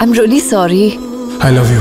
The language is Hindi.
I am really sorry I love you